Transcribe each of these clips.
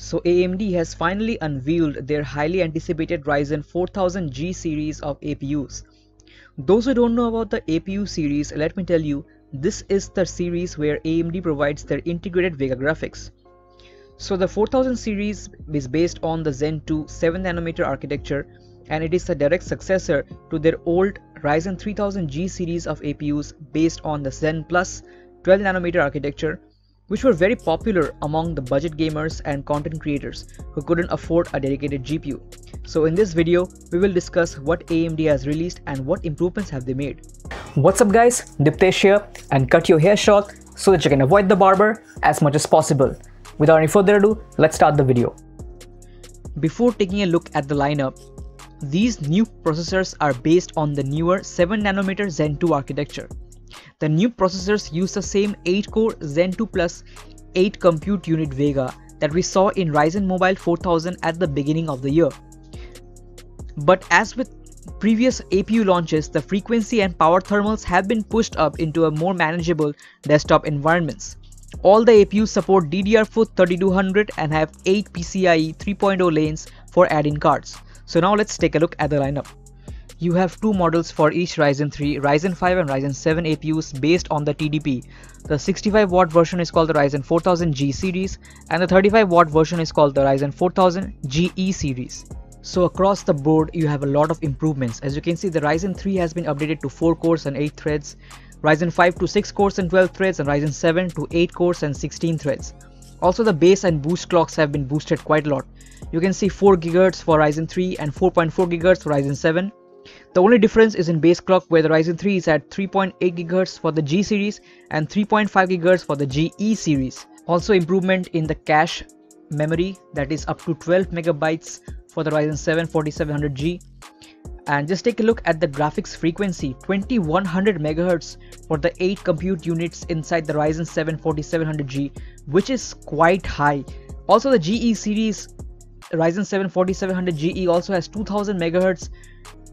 So AMD has finally unveiled their highly anticipated Ryzen 4000G series of APUs. Those who don't know about the APU series, let me tell you, this is the series where AMD provides their integrated Vega graphics. So the 4000 series is based on the Zen 2 7nm architecture and it is a direct successor to their old Ryzen 3000G series of APUs based on the Zen Plus 12nm architecture which were very popular among the budget gamers and content creators who couldn't afford a dedicated GPU. So in this video, we will discuss what AMD has released and what improvements have they made. What's up guys, Deeptesh here and cut your hair short so that you can avoid the barber as much as possible. Without any further ado, let's start the video. Before taking a look at the lineup, these new processors are based on the newer 7nm Zen 2 architecture. The new processors use the same 8-core Zen 2 Plus 8 compute unit Vega that we saw in Ryzen Mobile 4000 at the beginning of the year. But as with previous APU launches, the frequency and power thermals have been pushed up into a more manageable desktop environments. All the APUs support DDR4 3200 and have 8 PCIe 3.0 lanes for add-in cards. So now let's take a look at the lineup. You have two models for each Ryzen 3, Ryzen 5 and Ryzen 7 APUs based on the TDP. The 65 watt version is called the Ryzen 4000G series and the 35 watt version is called the Ryzen 4000 GE series. So across the board you have a lot of improvements. As you can see the Ryzen 3 has been updated to 4 cores and 8 threads, Ryzen 5 to 6 cores and 12 threads and Ryzen 7 to 8 cores and 16 threads. Also the base and boost clocks have been boosted quite a lot. You can see 4 GHz for Ryzen 3 and 4.4 GHz for Ryzen 7. The only difference is in base clock where the Ryzen 3 is at 3.8 GHz for the G series and 3.5 GHz for the GE series. Also improvement in the cache memory that is up to 12 megabytes for the Ryzen 7 4700G and just take a look at the graphics frequency 2100 megahertz for the 8 compute units inside the Ryzen 7 4700G which is quite high also the GE series Ryzen 7 4700GE also has 2000 megahertz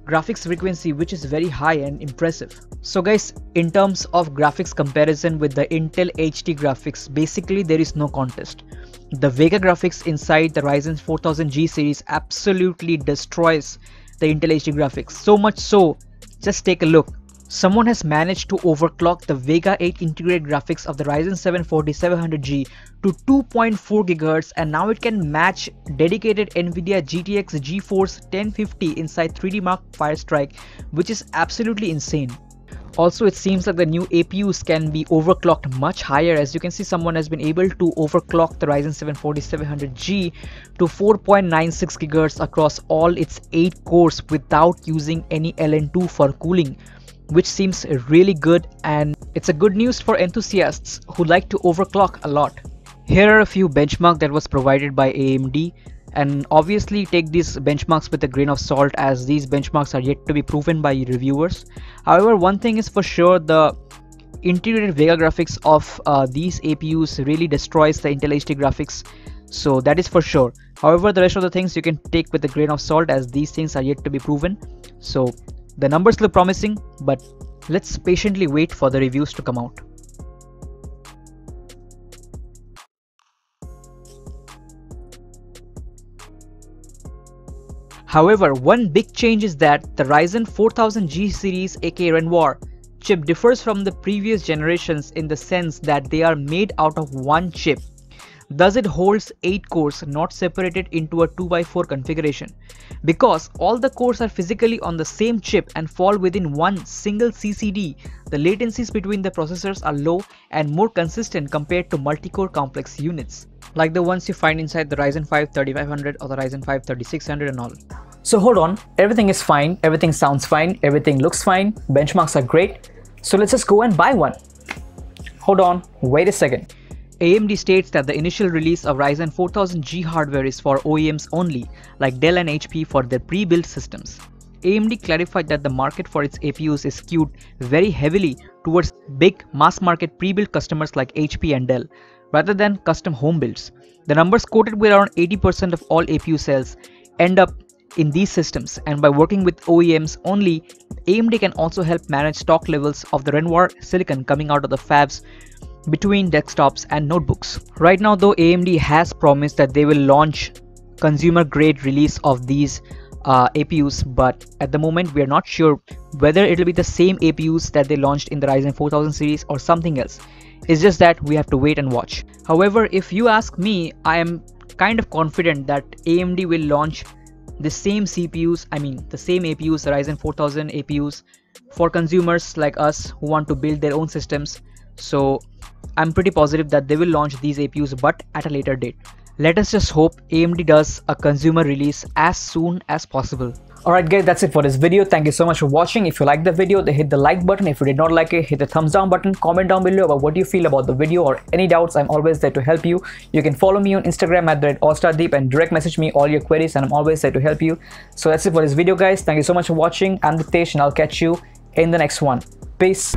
graphics frequency which is very high and impressive. So guys in terms of graphics comparison with the Intel HD graphics basically there is no contest. The Vega graphics inside the Ryzen 4000G series absolutely destroys the Intel HD graphics. So much so, just take a look. Someone has managed to overclock the Vega 8 integrated graphics of the Ryzen 7 4700G to 2.4 GHz and now it can match dedicated Nvidia GTX GeForce 1050 inside 3D Mark Firestrike which is absolutely insane. Also, it seems like the new APUs can be overclocked much higher as you can see someone has been able to overclock the Ryzen 7 4700G to 4.96 GHz across all its 8 cores without using any LN2 for cooling which seems really good and it's a good news for enthusiasts who like to overclock a lot. Here are a few benchmarks that was provided by AMD and obviously take these benchmarks with a grain of salt as these benchmarks are yet to be proven by reviewers. However, one thing is for sure the integrated Vega graphics of uh, these APUs really destroys the Intel HD graphics so that is for sure. However, the rest of the things you can take with a grain of salt as these things are yet to be proven. So the numbers look promising but let's patiently wait for the reviews to come out. However, one big change is that the Ryzen 4000G series aka Renoir chip differs from the previous generations in the sense that they are made out of one chip. Thus it holds 8 cores not separated into a 2x4 configuration. Because all the cores are physically on the same chip and fall within one single CCD, the latencies between the processors are low and more consistent compared to multi-core complex units like the ones you find inside the Ryzen 5 3500 or the Ryzen 5 3600 and all. So hold on, everything is fine, everything sounds fine, everything looks fine, benchmarks are great. So let's just go and buy one. Hold on, wait a second. AMD states that the initial release of Ryzen 4000G hardware is for OEMs only, like Dell and HP for their pre-built systems. AMD clarified that the market for its APUs is skewed very heavily towards big mass market pre-built customers like HP and Dell, rather than custom home builds. The numbers quoted were around 80% of all APU sales end up in these systems and by working with OEMs only, AMD can also help manage stock levels of the Renoir silicon coming out of the fabs between desktops and notebooks. Right now though AMD has promised that they will launch consumer grade release of these uh, APUs but at the moment we are not sure whether it will be the same APUs that they launched in the Ryzen 4000 series or something else. It's just that we have to wait and watch. However, if you ask me, I am kind of confident that AMD will launch the same CPUs, I mean the same APUs, Ryzen 4000 APUs for consumers like us who want to build their own systems. So I'm pretty positive that they will launch these APUs but at a later date. Let us just hope AMD does a consumer release as soon as possible. Alright guys, that's it for this video. Thank you so much for watching. If you liked the video, then hit the like button. If you did not like it, hit the thumbs down button. Comment down below about what you feel about the video or any doubts. I'm always there to help you. You can follow me on Instagram at the allstardeep and direct message me all your queries and I'm always there to help you. So that's it for this video guys. Thank you so much for watching. I'm Deeptesh and I'll catch you in the next one. Peace.